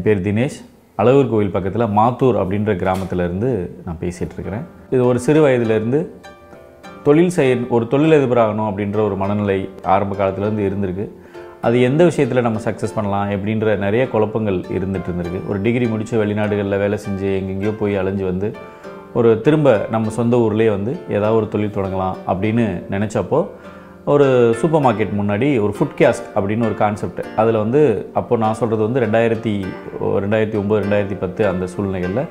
என் பேர் தினேஷ். அழகூர் கோவில் பக்கத்தில் மாத்தூர் அப்படின்ற கிராமத்திலேருந்து நான் பேசிகிட்ருக்கிறேன் இது ஒரு சிறு வயதுலேருந்து தொழில் செய்ய ஒரு தொழிலதிபராகணும் அப்படின்ற ஒரு மனநிலை ஆரம்ப காலத்துலேருந்து இருந்திருக்கு. அது எந்த விஷயத்தில் நம்ம சக்ஸஸ் பண்ணலாம் எப்படின்ற நிறைய குழப்பங்கள் இருந்துகிட்டு இருந்திருக்கு. ஒரு டிகிரி முடித்து வெளிநாடுகளில் வேலை செஞ்சு எங்கெங்கேயோ போய் அலைஞ்சு வந்து ஒரு திரும்ப நம்ம சொந்த ஊர்லேயே வந்து ஏதாவது ஒரு தொழில் தொடங்கலாம் அப்படின்னு நினச்சப்போ ஒரு சூப்பர் மார்க்கெட் முன்னாடி ஒரு ஃபுட் கேஸ்ட் அப்படின்னு ஒரு கான்செப்ட் அதில் வந்து அப்போ நான் சொல்கிறது வந்து ரெண்டாயிரத்தி ரெண்டாயிரத்தி ஒம்பது ரெண்டாயிரத்தி பத்து அந்த சூழ்நிலைகளில்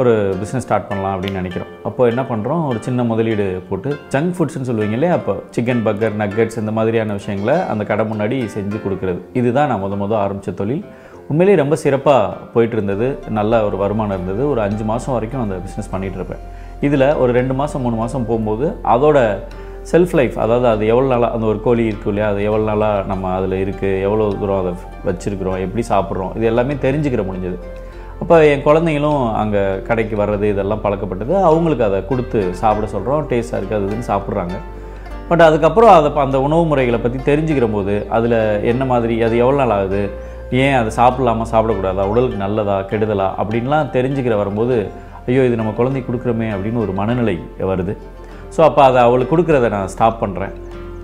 ஒரு பிஸ்னஸ் ஸ்டார்ட் பண்ணலாம் அப்படின்னு நினைக்கிறோம். அப்போ என்ன பண்ணுறோம் ஒரு சின்ன முதலீடு போட்டு ஜங்க் ஃபுட்ஸ்னு சொல்லுவீங்க இல்லையா? அப்போ சிக்கன் பர்கர் நக்கட்ஸ் இந்த மாதிரியான விஷயங்களை அந்த கடை முன்னாடி செஞ்சு கொடுக்குறது. இதுதான் நான் முத முத ஆரம்பித்த தொழில். உண்மையிலேயே ரொம்ப சிறப்பாக போயிட்டு இருந்தது. நல்ல ஒரு வருமானம் இருந்தது. ஒரு அஞ்சு மாதம் வரைக்கும் அந்த பிஸ்னஸ் பண்ணிகிட்டு இருப்பேன். இதில் ஒரு ரெண்டு மாதம் மூணு மாதம் போகும்போது அதோட செல்ஃப் லைஃப் அதாவது அது எவ்வளோ நாளாக அந்த ஒரு கோழி இருக்கு இல்லையா அது எவ்வளோ நாளாக நம்ம அதில் இருக்குது எவ்வளோ தூரம் அதை வச்சுருக்குறோம் எப்படி சாப்பிட்றோம் இது எல்லாமே தெரிஞ்சுக்கிற முடிஞ்சது. அப்போ என் குழந்தைங்களும் அங்கே கடைக்கு வர்றது இதெல்லாம் பழக்கப்பட்டது. அவங்களுக்கு அதை கொடுத்து சாப்பிட சொல்கிறோம் டேஸ்ட்டாக இருக்குது அது இதுன்னு சாப்பிட்றாங்க. பட் அதுக்கப்புறம் அதை அந்த உணவு முறைகளை பற்றி தெரிஞ்சுக்கிற போது அதில் என்ன மாதிரி அது எவ்வளோ நாள் ஆகுது ஏன் அதை சாப்பிடலாமா சாப்பிடக்கூடாதா உடலுக்கு நல்லதா கெடுதலா அப்படின்லாம் தெரிஞ்சுக்கிற வரும்போது ஐயோ இது நம்ம குழந்தைக்கு கொடுக்குறோமே அப்படின்னு ஒரு மனநிலை வருது. ஸோ அப்போ அதை அவளுக்கு கொடுக்குறத நான் ஸ்டாப் பண்ணுறேன்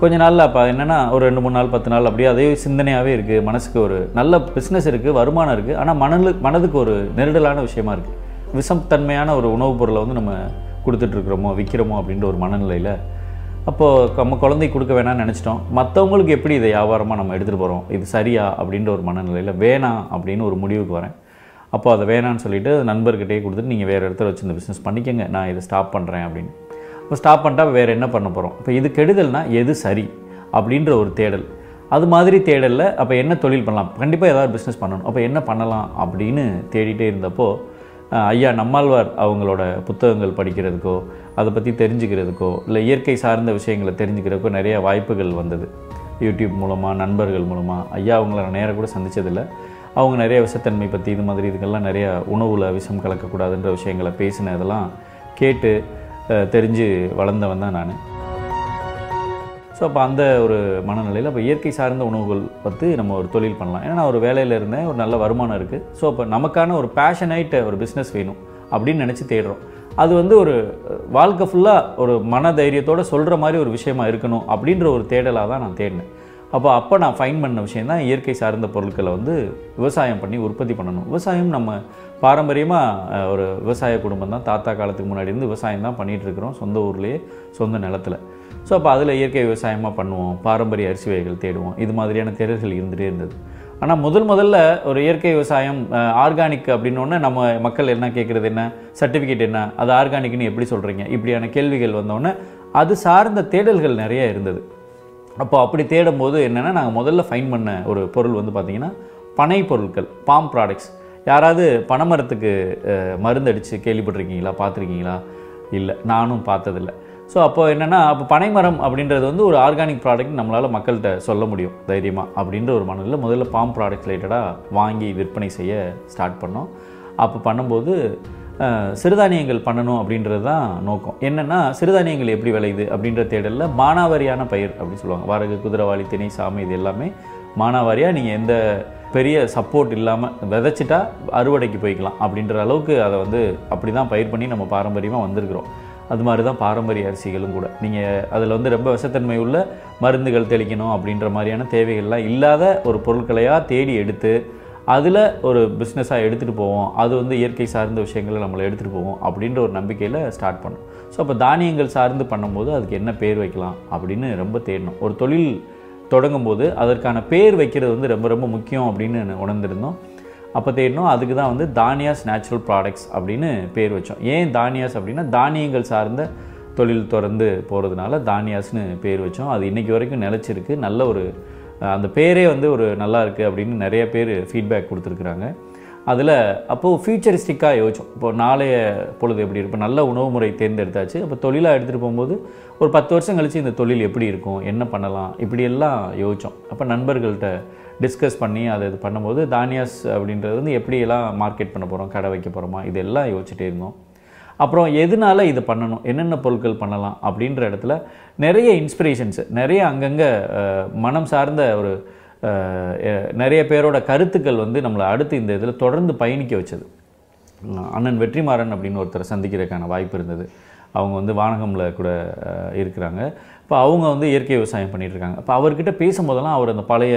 கொஞ்ச நாளில் அப்போ என்னென்னா ஒரு ரெண்டு மூணு நாள் பத்து நாள் அப்படியே அதே சிந்தனையாகவே இருக்குது மனசுக்கு ஒரு நல்ல பிஸ்னஸ் இருக்குது வருமானம் இருக்குது ஆனால் மணலு மனதுக்கு ஒரு நெருடலான விஷயமா இருக்குது விஷம் தன்மையான ஒரு உணவுப் பொருளை வந்து நம்ம கொடுத்துட்ருக்குறோமோ விற்கிறோமோ அப்படின்ற ஒரு மனநிலையில் அப்போது நம்ம குழந்தைக்கு கொடுக்க வேணாம்னு நினச்சிட்டோம். மற்றவங்களுக்கு எப்படி இதை வியாபாரமாக நம்ம எடுத்துகிட்டு போகிறோம் இது சரியா? அப்படின்ற ஒரு மனநிலையில் வேணாம் அப்படின்னு ஒரு முடிவுக்கு வரேன். அப்போ அதை வேணான்னு சொல்லிட்டு நண்பர்கிட்டயே கொடுத்துட்டு நீங்கள் வேறு இடத்துல வச்சு இந்த பிஸ்னஸ் பண்ணிக்கங்க. நான் இதை ஸ்டாப் பண்ணுறேன் அப்படின்னு. இப்போ ஸ்டாப் பண்ணிட்டா வேறு என்ன பண்ண போகிறோம் இப்போ இது கெடுதல்னால் எது சரி அப்படின்ற ஒரு தேடல். அது மாதிரி தேடலில் அப்போ என்ன தொழில் பண்ணலாம்? கண்டிப்பாக ஏதாவது பிஸ்னஸ் பண்ணணும். அப்போ என்ன பண்ணலாம் அப்படின்னு தேடிட்டே இருந்தப்போ ஐயா நம்மாழ்வார் அவங்களோட புத்தகங்கள் படிக்கிறதுக்கோ அதை பற்றி தெரிஞ்சுக்கிறதுக்கோ இல்லை இயற்கை சார்ந்த விஷயங்களை தெரிஞ்சுக்கிறதுக்கோ நிறைய வாய்ப்புகள் வந்தது. யூடியூப் மூலமாக நண்பர்கள் மூலமாக ஐயா அவங்கள நான் நேராக கூட சந்தித்ததில்லை அவங்க நிறைய விஷத்தன்மை பற்றி இது மாதிரி இதுக்கெல்லாம் நிறைய உணவில் விஷம் கலக்கக்கூடாதுன்ற விஷயங்களை பேசினதெல்லாம் கேட்டு தெரிஞ்சு வளர்ந்தவன் தான் நான். ஸோ அப்போ அந்த ஒரு மனநிலையில் அப்போ இயற்கை சார்ந்த உணவுகள் பற்றி நம்ம ஒரு தொழில் பண்ணலாம். ஏன்னா நான் ஒரு வேலையில் இருந்தேன் ஒரு நல்ல வருமானம் இருக்குது ஸோ அப்போ நமக்கான ஒரு பேஷனைட்ட ஒரு பிஸ்னஸ் வேணும் அப்படின்னு நினச்சி தேடுறோம். அது வந்து ஒரு வாழ்க்கை ஃபுல்லாக ஒரு மன தைரியத்தோடு சொல்கிற மாதிரி ஒரு விஷயமா இருக்கணும் அப்படின்ற ஒரு தேடலாக தான் நான் தேடினேன். அப்போ அப்போ நான் ஃபைன் பண்ண விஷயம் தான் இயற்கை சார்ந்த பொருட்களை வந்து விவசாயம் பண்ணி உற்பத்தி பண்ணணும். விவசாயம் நம்ம பாரம்பரியமாக ஒரு விவசாய குடும்பம் தான். தாத்தா காலத்துக்கு முன்னாடி இருந்து விவசாயம் தான் பண்ணிகிட்டு இருக்கிறோம் சொந்த ஊர்லேயே சொந்த நிலத்தில். ஸோ அப்போ அதில் இயற்கை விவசாயமாக பண்ணுவோம் பாரம்பரிய அரிசி வகைகள் தேடுவோம். இது மாதிரியான தேடல்கள் இருந்துகிட்டே இருந்தது. ஆனால் முதல் முதல்ல ஒரு இயற்கை விவசாயம் ஆர்கானிக் அப்படின்னோடனே நம்ம மக்கள் என்ன கேட்குறது என்ன? சர்டிஃபிகேட் என்ன? அது ஆர்கானிக்னு எப்படி சொல்கிறீங்க இப்படியான கேள்விகள் வந்தோடனே அது சார்ந்த தேடல்கள் நிறைய இருந்தது. அப்போ அப்படி தேடும்போது என்னென்னா நாங்கள் முதல்ல ஃபைன் பண்ண ஒரு பொருள் வந்து பார்த்திங்கன்னா பனை பொருட்கள் பாம் ப்ராடக்ட்ஸ் யாராவது பனைமரத்துக்கு அஹ், மருந்து அடித்து கேள்விப்பட்டிருக்கீங்களா? பார்த்துருக்கீங்களா இல்லை நானும் பார்த்ததில்ல. ஸோ அப்போ என்னென்னா அப்போ பனைமரம் அப்படின்றது வந்து ஒரு ஆர்கானிக் ப்ராடக்ட் நம்மளால் மக்கள்கிட்ட சொல்ல முடியும் தைரியமாக அப்படின்ற ஒரு மனதில் முதல்ல பாம் ப்ராடக்ட் ரிலேட்டடாக வாங்கி விற்பனை செய்ய ஸ்டார்ட் பண்ணோம். அப்போ பண்ணும்போது சிறுதானியங்கள் பண்ணணும் அப்படின்றது தான் நோக்கம். என்னென்னா சிறுதானியங்கள் எப்படி விளையுது அப்படின்ற தேடலில் மானாவாரியான பயிர் அப்படின்னு சொல்லுவாங்க. வரகு குதிரவாளி திணை சாமி இது எல்லாமே மானாவாரியாக நீங்கள் எந்த பெரிய சப்போர்ட் இல்லாமல் விதைச்சிட்டா அறுவடைக்கு போய்க்கலாம் அப்படின்ற அளவுக்கு அதை வந்து அப்படி தான் பயிர் பண்ணி நம்ம பாரம்பரியமாக வந்திருக்கிறோம். அது மாதிரி தான் பாரம்பரிய அரிசிகளும் கூட. நீங்கள் அதில் வந்து ரொம்ப விஷத்தன்மை உள்ள மருந்துகள் தெளிக்கணும் அப்படின்ற மாதிரியான தேவைகள்லாம் இல்லாத ஒரு பொருட்களையாக தேடி எடுத்து அதில் ஒரு பிஸ்னஸாக எடுத்துகிட்டு போவோம். அது வந்து இயற்கை சார்ந்த விஷயங்களை நம்மளை எடுத்துகிட்டு போவோம் அப்படின்ற ஒரு நம்பிக்கையில் ஸ்டார்ட் பண்ணோம். ஸோ அப்போ தானியங்கள் சார்ந்து பண்ணும்போது அதுக்கு என்ன பேர் வைக்கலாம் அப்படின்னு ரொம்ப தேடணும். ஒரு தொழில் தொடங்கும்போது அதற்கான பேர் வைக்கிறது வந்து ரொம்ப ரொம்ப முக்கியம் அப்படின்னு உணர்ந்திருந்தோம். அப்போ தேடினோம் அதுக்கு தான் வந்து தானியாஸ் நேச்சுரல் ப்ராடக்ட்ஸ் அப்படின்னு பேர் வச்சோம். ஏன் தானியாஸ் அப்படின்னா தானியங்கள் சார்ந்த தொழில் தொடர்ந்து போகிறதுனால தானியாஸ்னு பேர் வச்சோம். அது இன்றைக்கி வரைக்கும் நிலச்சிருக்கு. நல்ல ஒரு அந்த பேரே வந்து ஒரு நல்லா இருக்குது அப்படின்னு நிறைய பேர் ஃபீட்பேக் கொடுத்துருக்குறாங்க. அதில் அப்போது ஃபியூச்சரிஸ்டிக்காக யோசிச்சோம். இப்போ நாளைய பொழுது எப்படி இருக்கும்? நல்ல உணவு முறை தேர்ந்தெடுத்தாச்சு. அப்போ தொழிலாக எடுத்துகிட்டு போகும்போது ஒரு பத்து வருஷம் கழித்து இந்த தொழில் எப்படி இருக்கும்? என்ன பண்ணலாம்? இப்படியெல்லாம் யோசித்தோம் அப்போ நண்பர்கள்ட்ட டிஸ்கஸ் பண்ணி அதை இது பண்ணும்போது தானியாஸ் அப்படின்றது வந்து எப்படியெல்லாம் மார்க்கெட் பண்ண போகிறோம் கடை வைக்க போகிறோமா இதெல்லாம் யோசிச்சுட்டே இருந்தோம். அப்புறம் எதனால இது பண்ணணும்? என்னென்ன பொருட்கள் பண்ணலாம்? அப்படின்ற இடத்துல நிறைய இன்ஸ்பிரேஷன்ஸ் நிறைய அங்கங்கே மனம் சார்ந்த ஒரு நிறைய பேரோட கருத்துக்கள் வந்து நம்மளை அடுத்து இந்த இதில் தொடர்ந்து பயணிக்க வச்சது. அண்ணன் வெற்றிமாறன் அப்படின்னு ஒருத்தரை சந்திக்கிறதுக்கான வாய்ப்பு இருந்தது. அவங்க வந்து வானகமில் கூட இருக்கிறாங்க. இப்போ அவங்க வந்து இயற்கை விவசாயம் பண்ணிகிட்ருக்காங்க இப்போ அவர்கிட்ட பேசும்போதெல்லாம் அவர் அந்த பழைய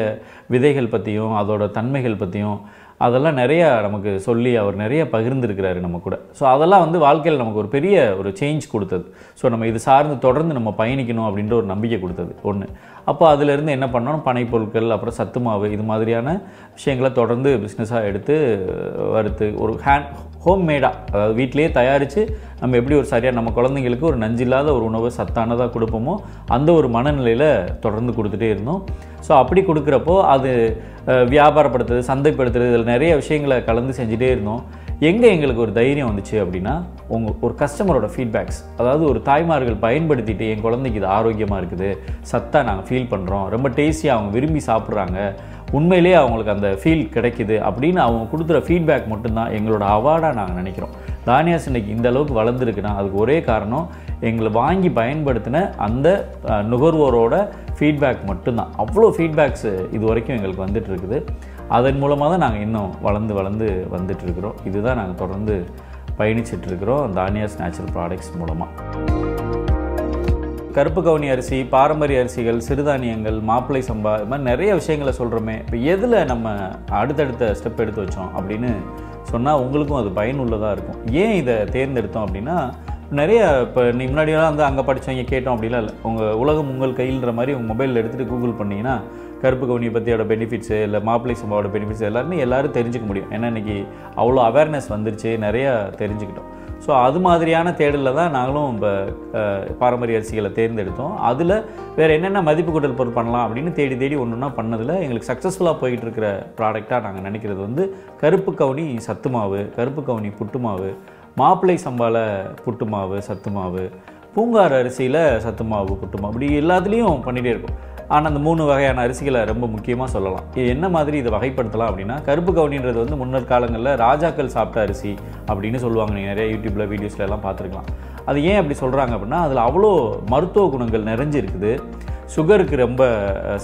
விதைகள் பற்றியும் அதோட தன்மைகள் பற்றியும் அதெல்லாம் நிறையா நமக்கு சொல்லி அவர் நிறைய பகிர்ந்துருக்கிறாரு நம்ம கூட. ஸோ அதெல்லாம் வந்து வாழ்க்கையில் நமக்கு ஒரு பெரிய ஒரு சேஞ்ச் கொடுத்தது. ஸோ நம்ம இது சார்ந்து தொடர்ந்து நம்ம பயணிக்கணும் அப்படின்ற ஒரு நம்பிக்கை கொடுத்தது. ஒன்று அப்போ அதிலேருந்து என்ன பண்ணணும்? பனை பொருட்கள் அப்புறம் சத்து மாவு இது மாதிரியான விஷயங்களை தொடர்ந்து பிஸ்னஸாக எடுத்து வறுத்து ஒரு ஹேண்ட் ஹோம் மேடாக அதாவது வீட்டிலேயே தயாரித்து நம்ம எப்படி ஒரு சரியாக நம்ம குழந்தைங்களுக்கு ஒரு நஞ்சில்லாத ஒரு உணவு சத்தானதாக கொடுப்போமோ அந்த ஒரு மனநிலையில் தொடர்ந்து கொடுத்துட்டே இருந்தோம். ஸோ அப்படி கொடுக்குறப்போ அது வியாபாரப்படுத்துறது சந்தைப்படுத்துறது இதில் நிறைய விஷயங்களை கலந்து செஞ்சுட்டே இருந்தோம். எங்கே எங்களுக்கு ஒரு தைரியம் வந்துச்சு அப்படின்னா உங்கள் ஒரு கஸ்டமரோட ஃபீட்பேக்ஸ் அதாவது ஒரு தாய்மார்கள் பயன்படுத்திட்டு என் குழந்தைக்கு இது ஆரோக்கியமாக இருக்குது சத்தாக நாங்கள் ஃபீல் பண்ணுறோம் ரொம்ப டேஸ்டியாக அவங்க விரும்பி சாப்பிட்றாங்க உண்மையிலேயே அவங்களுக்கு அந்த ஃபீல் கிடைக்குது அப்படின்னு அவங்க கொடுக்குற ஃபீட்பேக் மட்டும்தான் எங்களோட அவார்டாக நாங்கள் நினைக்கிறோம். தானியாஸ் இன்னைக்கு இந்த அளவுக்கு வளர்ந்துருக்குன்னா அதுக்கு ஒரே காரணம் எங்களை வாங்கி பயன்படுத்தின அந்த நுகர்வோரோட ஃபீட்பேக் மட்டும்தான். அவ்வளோ ஃபீட்பேக்ஸ் இது வரைக்கும் எங்களுக்கு வந்துட்டு இருக்குது. அதன் மூலமாக தான் நாங்கள் இன்னும் வளர்ந்து வளர்ந்து வந்துட்டுருக்கிறோம். இதுதான் நாங்கள் தொடர்ந்து பயணிச்சிட்ருக்கிறோம் தானியாஸ் நேச்சுரல் ப்ராடக்ட்ஸ் மூலமாக கருப்பு கவுனி அரிசி பாரம்பரிய அரிசிகள் சிறுதானியங்கள் மாப்பிள்ளை சம்பா இது மாதிரி நிறைய விஷயங்களை சொல்கிறோமே இப்போ எதில் நம்ம அடுத்தடுத்த ஸ்டெப் எடுத்து வச்சோம் அப்படின்னு சொன்னால் உங்களுக்கும் அது பயனுள்ளதாக இருக்கும். ஏன் இதை தேர்ந்தெடுத்தோம் அப்படின்னா நிறைய இப்போ நீ முன்னாடியெல்லாம் வந்து அங்கே படித்தவங்க கேட்டோம் அப்படிலாம் இல்லை. உங்கள் உலகம் உங்கள் கையில்ன்ற மாதிரி உங்கள் மொபைலில் எடுத்துகிட்டு கூகுள் பண்ணிங்கன்னா கருப்பு கவுனியை பற்றியோட பெனிஃபிட்ஸு இல்லை மாப்பிள்ளை சம்பாவோட பெனிஃபிட்ஸ் எல்லாருமே எல்லாரும் தெரிஞ்சுக்க முடியும். ஏன்னா இன்றைக்கி அவ்வளோ அவேர்னஸ் வந்துருச்சு நிறையா தெரிஞ்சுக்கிட்டோம். ஸோ அது மாதிரியான தேடலில் தான் நாங்களும் இப்போ பாரம்பரிய அரிசிகளை தேர்ந்தெடுத்தோம். அதில் வேறு என்னென்ன மதிப்பு கூட்டல் பொருள் பண்ணலாம் அப்படின்னு தேடி தேடி ஒன்று ஒன்றா பண்ணதில் எங்களுக்கு சக்ஸஸ்ஃபுல்லாக போயிட்டு இருக்கிற ப்ராடக்டாக நாங்கள் நினைக்கிறது வந்து கருப்பு கவுனி சத்து மாவு கருப்பு கவுனி புட்டு மாவு மாப்பிள்ளை சம்பால புட்டு மாவு சத்து மாவு பூங்கார் அரிசியில் சத்து மாவு புட்டு மாவு இப்படி எல்லாத்துலேயும் பண்ணிகிட்டே இருக்கும். ஆனால் அந்த மூணு வகையான அரிசிகளை ரொம்ப முக்கியமாக சொல்லலாம். இது என்ன மாதிரி இதை வகைப்படுத்தலாம் அப்படின்னா கருப்பு கவுனின்றது வந்து முன்னர் காலங்களில் ராஜாக்கள் சாப்பிட்ட அரிசி அப்படின்னு சொல்லுவாங்க. நீங்கள் நிறைய யூடியூப்பில் வீடியோஸில் எல்லாம் பார்த்துருக்கலாம். அது ஏன் அப்படி சொல்கிறாங்க அப்படின்னா அதில் அவ்வளோ மருத்துவ குணங்கள் நிறைஞ்சிருக்குது. சுகருக்கு ரொம்ப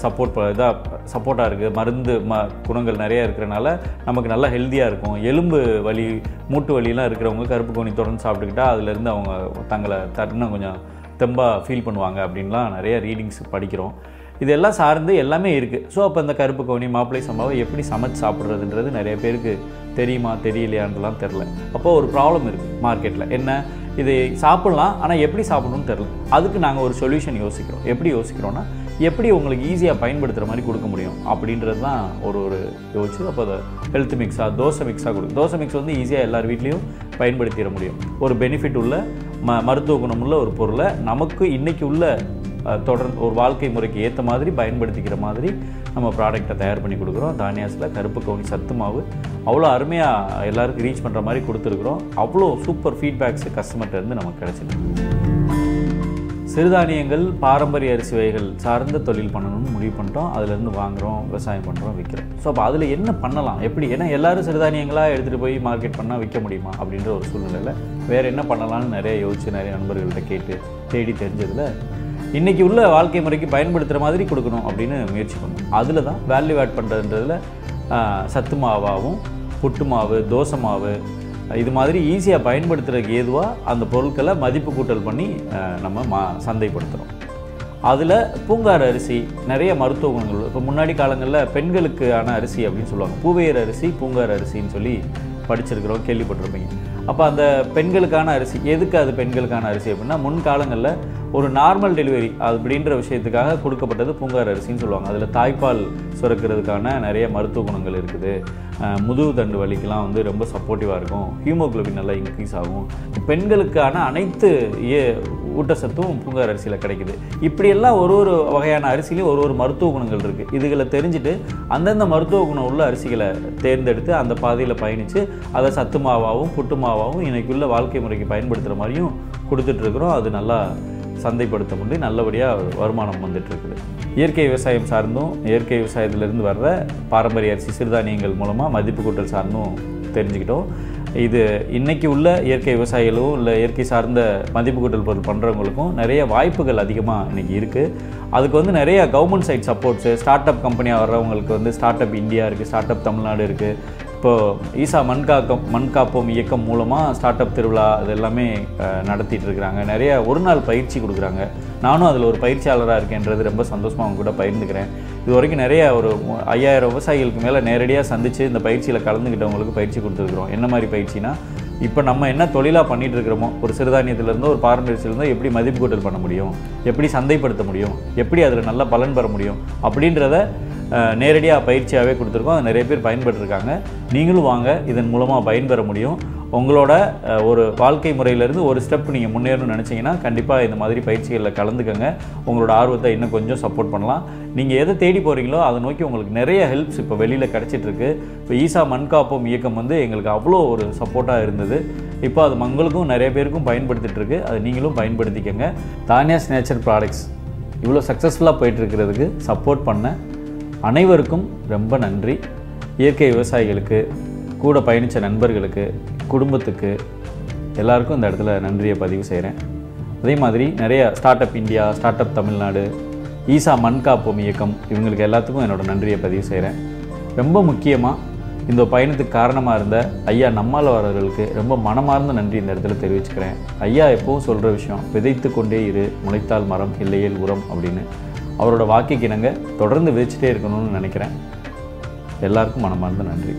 சப்போர்ட் இதாக சப்போர்ட்டாக இருக்குது மருந்து ம குணங்கள் நிறையா இருக்கிறனால நமக்கு நல்லா ஹெல்த்தியாக இருக்கும். எலும்பு வலி மூட்டு வலியெலாம் இருக்கிறவங்க கருப்பு கோணி தொடர்ந்து சாப்பிட்டுக்கிட்டா அதுலேருந்து அவங்க தங்களை தருணம் கொஞ்சம் தெம்பாக ஃபீல் பண்ணுவாங்க அப்படின்லாம் நிறைய ரீடிங்ஸ் படிக்கிறோம். இதெல்லாம் சார்ந்து எல்லாமே இருக்குது ஸோ அப்போ இந்த கருப்பு கவுனி மாப்பிள்ளை சம்பாவை எப்படி சமைச்சு சாப்பிட்றதுன்றது நிறைய பேருக்கு தெரியுமா தெரியலையான்றலாம் தெரில அப்போது ஒரு ப்ராப்ளம் இருக்குது மார்க்கெட்டில் என்ன? இதை சாப்பிட்லாம் ஆனால் எப்படி சாப்பிடணும்னு தெரில அதுக்கு நாங்கள் ஒரு சொல்யூஷன் யோசிக்கிறோம். எப்படி யோசிக்கிறோன்னா எப்படி உங்களுக்கு ஈஸியாக பயன்படுத்துகிற மாதிரி கொடுக்க முடியும் அப்படின்றது தான் ஒரு ஒரு யோசிச்சு அப்போ அதை ஹெல்த் மிக்ஸாக தோசை மிக்ஸாக கொடுக்கும் தோசை மிக்ஸ் வந்து ஈஸியாக எல்லார் வீட்லேயும் பயன்படுத்திட முடியும். ஒரு பெனிஃபிட் உள்ள ம மருத்துவ குணமுள்ள ஒரு பொருளை நமக்கு இன்றைக்கி உள்ள தொடர்ந்து ஒரு வாழ்க்கை முறைக்கு ஏற்ற மாதிரி பயன்படுத்திக்கிற மாதிரி நம்ம ப்ராடக்ட்டை தயார் பண்ணி கொடுக்குறோம். தானியாஸில் கருப்பு கவுனி சத்து மாவு. அவ்வளோ அருமையாக எல்லாருக்கும் ரீச் பண்ணுற மாதிரி கொடுத்துருக்குறோம். அவ்வளோ சூப்பர் ஃபீட்பேக்ஸ் கஸ்டமர்கிட்டருந்து நமக்கு கிடச்சிருக்கு. சிறுதானியங்கள் பாரம்பரிய அரிசி வகைகள் சார்ந்த தொழில் பண்ணணும்னு முடிவு பண்ணிட்டோம். அதுலேருந்து வாங்குகிறோம் விவசாயம் பண்ணுறோம் விற்கிறோம் ஸோ அப்போ அதில் என்ன பண்ணலாம்? எப்படி? ஏன்னா எல்லாரும் சிறுதானியங்களாக எடுத்துகிட்டு போய் மார்க்கெட் பண்ணால் விற்க முடியுமா? அப்படின்ற ஒரு சூழ்நிலையில் வேறு என்ன பண்ணலாம்னு நிறைய யோசிச்சு நிறைய நண்பர்கள்ட்ட கேட்டு தேடி தெரிஞ்சதில் இன்றைக்கி உள்ள வாழ்க்கை முறைக்கு பயன்படுத்துகிற மாதிரி கொடுக்கணும் அப்படின்னு முயற்சி பண்ணணும் அதில் தான் வேல்யூ ஆட் பண்ணுறதுன்றதில் சத்து மாவாகவும் புட்டு மாவு தோசை மாவு இது மாதிரி ஈஸியாக பயன்படுத்துகிறதுக்கு ஏதுவாக அந்த பொருட்களை மதிப்பு கூட்டல் பண்ணி நம்ம மா சந்தைப்படுத்துகிறோம் அதில் பூங்கார் அரிசி நிறைய மருத்துவ குணங்கள் இப்போ முன்னாடி காலங்களில் பெண்களுக்கான அரிசி அப்படின்னு சொல்லுவாங்க. பூவையர் அரிசி பூங்கார் அரிசின்னு சொல்லி படிச்சிருக்கிறோம் கேள்விப்பட்டிருப்பீங்க. அப்போ அந்த பெண்களுக்கான அரிசி எதுக்கு அது பெண்களுக்கான அரிசி அப்படின்னா முன்காலங்களில் ஒரு நார்மல் டெலிவரி அப்படின்ற விஷயத்துக்காக கொடுக்கப்பட்டது பூங்கார் அரிசின்னு சொல்லுவாங்க. அதில் தாய்ப்பால் சுரக்கிறதுக்கான நிறைய மருத்துவ குணங்கள் இருக்குது. முதுகு தண்டு வலிக்கெலாம் வந்து ரொம்ப சப்போர்ட்டிவாக இருக்கும். ஹீமோகுளோபின் நல்லா இன்க்ரீஸ் ஆகும். பெண்களுக்கான அனைத்து ஏ ஊட்டச்சத்தும் பூங்கார் அரிசியில் கிடைக்குது. இப்படியெல்லாம் ஒரு ஒரு வகையான அரிசிலையும் ஒரு ஒரு மருத்துவ குணங்கள் இருக்குது இதுகளை தெரிஞ்சுட்டு அந்தந்த மருத்துவ குணம் உள்ள அரிசிகளை தேர்ந்தெடுத்து அந்த பாதையில் பயணித்து அதை சத்து மாவாகவும் புட்டு மாவாகவும் இன்றைக்குள்ள வாழ்க்கை முறைக்கு பயன்படுத்துகிற மாதிரியும் கொடுத்துட்ருக்குறோம் அது நல்லா சந்தைப்படுத்த முடியும் நல்லபடியாக வருமானம் வந்துட்டுருக்குது. இயற்கை விவசாயம் சார்ந்தும் இயற்கை விவசாயத்திலிருந்து வர்ற பாரம்பரிய அரிசி சிறுதானியங்கள் மூலமாக மதிப்பு கூட்டல் சார்ந்தும் தெரிஞ்சுக்கிட்டோம். இது இன்றைக்கி உள்ள இயற்கை விவசாயிகளும் இல்லை இயற்கை சார்ந்த மதிப்பு கூட்டல் பொருள் பண்ணுறவங்களுக்கும் நிறைய வாய்ப்புகள் அதிகமாக இன்னைக்கு இருக்குது அதுக்கு வந்து நிறைய government side supports start up கம்பெனியாக வர்றவங்களுக்கு வந்து ஸ்டார்ட் அப் இந்தியா இருக்குது ஸ்டார்ட் அப் தமிழ்நாடு இருக்குது இப்போது ஈசா மண்காக்கம் மண்காப்போம் இயக்கம் மூலமாக ஸ்டார்ட் அப் திருவிழா அது எல்லாமே நடத்திட்டு இருக்கிறாங்க. நிறைய ஒரு நாள் பயிற்சி கொடுக்குறாங்க. நானும் அதில் ஒரு பயிற்சியாளராக இருக்கேன்றது ரொம்ப சந்தோஷமாக அவங்க கூட பகிர்ந்துக்கிறேன். இது வரைக்கும் நிறைய ஒரு ஐயாயிரம் விவசாயிகளுக்கு மேலே நேரடியாக சந்தித்து இந்த பயிற்சியில் கலந்துக்கிட்டவங்களுக்கு பயிற்சி கொடுத்துருக்குறோம். என்ன மாதிரி பயிற்சினா இப்போ நம்ம என்ன தொழிலாக பண்ணிகிட்டு இருக்கிறோமோ ஒரு சிறுதானியத்திலேருந்து ஒரு பாரம்பரியத்திலேருந்து எப்படி மதிப்பு கூட்டல் பண்ண முடியும்? எப்படி சந்தைப்படுத்த முடியும்? எப்படி அதில் நல்ல பலன் பெற முடியும்? அப்படின்றத நேரடியாக பயிற்சியாகவே கொடுத்துருக்கோம். அது நிறைய பேர் பயன்பெற்றிருக்காங்க. நீங்களும் வாங்க. இதன் மூலமாக பயன்பெற முடியும். உங்களோட ஒரு வாழ்க்கை முறையிலேருந்து ஒரு ஸ்டெப் நீங்கள் முன்னேறணும்னு நினச்சிங்கன்னா கண்டிப்பாக இந்த மாதிரி பயிற்சிகளில் கலந்துக்கங்க. உங்களோட ஆர்வத்தை இன்னும் கொஞ்சம் சப்போர்ட் பண்ணலாம். நீங்கள் எதை தேடி போகிறீங்களோ அதை நோக்கி உங்களுக்கு நிறைய ஹெல்ப்ஸ் இப்போ வெளியில் கிடச்சிட்ருக்கு. இப்போ ஈசா மண்காப்போம் இயக்கம் வந்து எங்களுக்கு அவ்வளோ ஒரு சப்போர்ட்டாக இருந்தது. இப்போ அது மங்களுக்கும் நிறைய பேருக்கும் பயன்படுத்திகிட்ருக்கு அது நீங்களும் பயன்படுத்திக்கங்க. தானியாஸ் நேச்சர் ப்ராடக்ட்ஸ் இவ்வளோ சக்ஸஸ்ஃபுல்லாக போயிட்டுருக்கிறதுக்கு சப்போர்ட் பண்ண அனைவருக்கும் ரொம்ப நன்றி. இயற்கை விவசாயிகளுக்கு கூட பயணித்த நண்பர்களுக்கு குடும்பத்துக்கு எல்லாருக்கும் இந்த இடத்துல நன்றியை பதிவு செய்கிறேன் அதே மாதிரி நிறைய start up India start up Tamil Nadu Isha மண்காப்போம் இயக்கம் இவங்களுக்கு எல்லாத்துக்கும் என்னோடய நன்றியை பதிவு செய்கிறேன் ரொம்ப முக்கியமாக இந்த பயணத்துக்கு காரணமாக இருந்த ஐயா நம்மாழ்வாரர்களுக்கு ரொம்ப மனமார்ந்த நன்றி இந்த இடத்துல தெரிவிச்சுக்கிறேன். ஐயா எப்பவும் சொல்கிற விஷயம் விதைத்து கொண்டே இரு முளைத்தால் மரம் இல்லையேல் உரம் அப்படின்னு. அவரோட வாக்கிக்கு இணங்க தொடர்ந்து விதைச்சிட்டே இருக்கணும்னு நினைக்கிறேன். எல்லாருக்கும் மனமார்ந்த நன்றி.